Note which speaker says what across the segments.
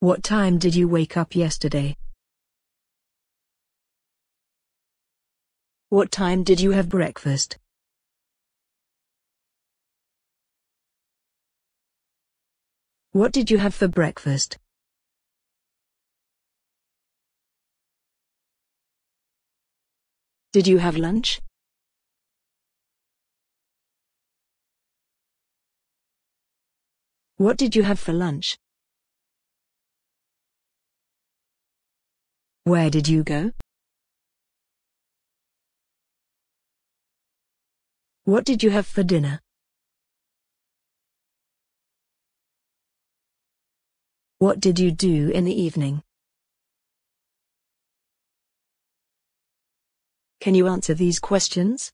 Speaker 1: What time did you wake up yesterday? What time did you have breakfast? What did you have for breakfast? Did you have lunch? What did you have for lunch? Where did you go? What did you have for dinner? What did you do in the evening? Can you answer these questions?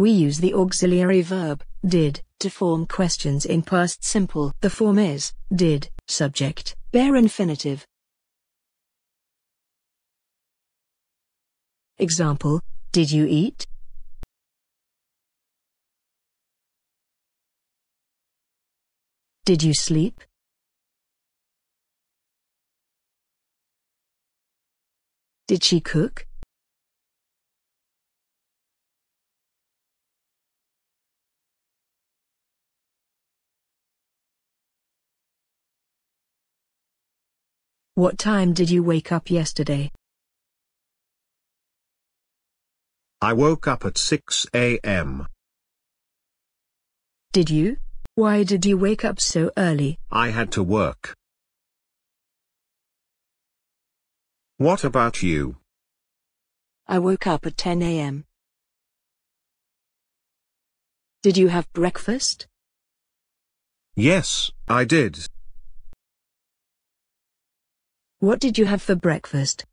Speaker 1: We use the auxiliary verb, did, to form questions in past simple. The form is, did, subject, bare infinitive. Example, did you eat? Did you sleep? Did she cook? What time did you wake up yesterday?
Speaker 2: I woke up at 6 a.m.
Speaker 1: Did you? Why did you wake up so early?
Speaker 2: I had to work. What about you?
Speaker 1: I woke up at 10 a.m. Did you have breakfast?
Speaker 2: Yes, I did.
Speaker 1: What did you have for breakfast?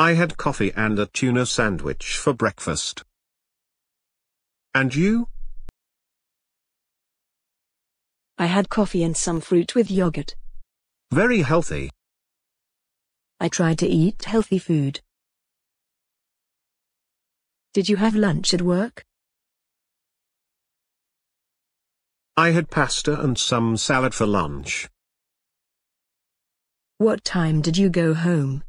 Speaker 2: I had coffee and a tuna sandwich for breakfast. And you?
Speaker 1: I had coffee and some fruit with yogurt.
Speaker 2: Very healthy.
Speaker 1: I tried to eat healthy food. Did you have lunch at work?
Speaker 2: I had pasta and some salad for lunch.
Speaker 1: What time did you go home?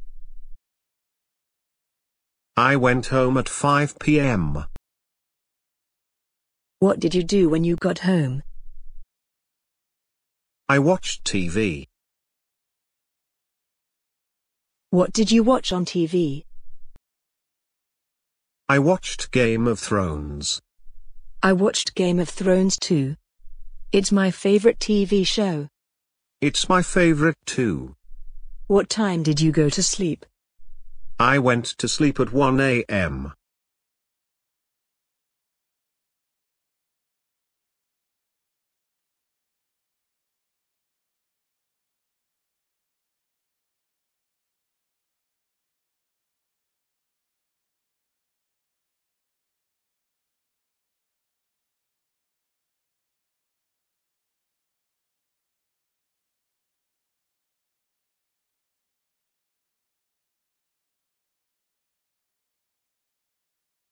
Speaker 2: I went home at 5 p.m.
Speaker 1: What did you do when you got home?
Speaker 2: I watched TV.
Speaker 1: What did you watch on TV?
Speaker 2: I watched Game of Thrones.
Speaker 1: I watched Game of Thrones too. It's my favorite TV show.
Speaker 2: It's my favorite too.
Speaker 1: What time did you go to sleep?
Speaker 2: I went to sleep at 1 a.m.